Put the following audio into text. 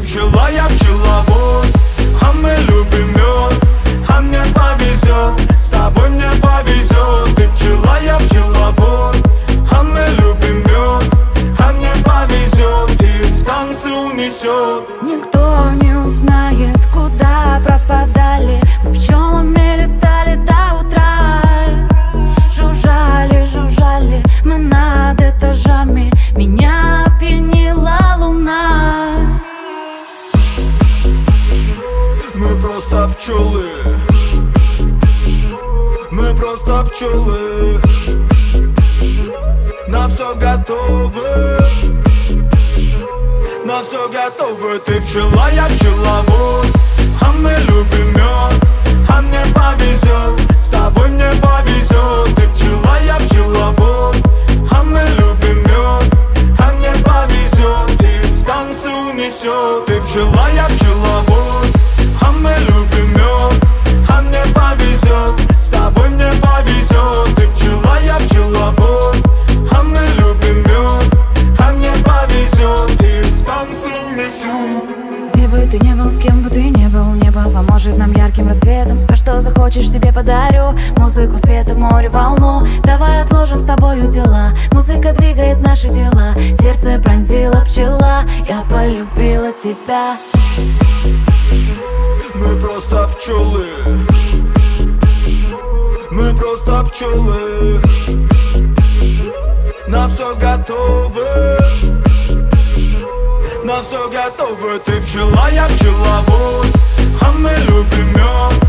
пчела, я пчеловод А мы любим мед, а мне повезет. С тобой мне повезет. Ты пчела, я пчеловод А мы любим мед, а мне повезет. И в танцы унесет. Никто не просто пчелы. Мы просто пчелы. На все готовы. На все готовы. Ты пчела, я пчеловод не был, с кем бы ты не был Небо поможет нам ярким рассветом. Все, что захочешь, себе подарю. Музыку, света, море, волну. Давай отложим с тобою дела. Музыка двигает наши тела. Сердце пронзила пчела. Я полюбила тебя. Мы просто пчелы. Мы просто пчелы. На все готовы На все готовы Ты пчела, я пчеловод А мы любим мед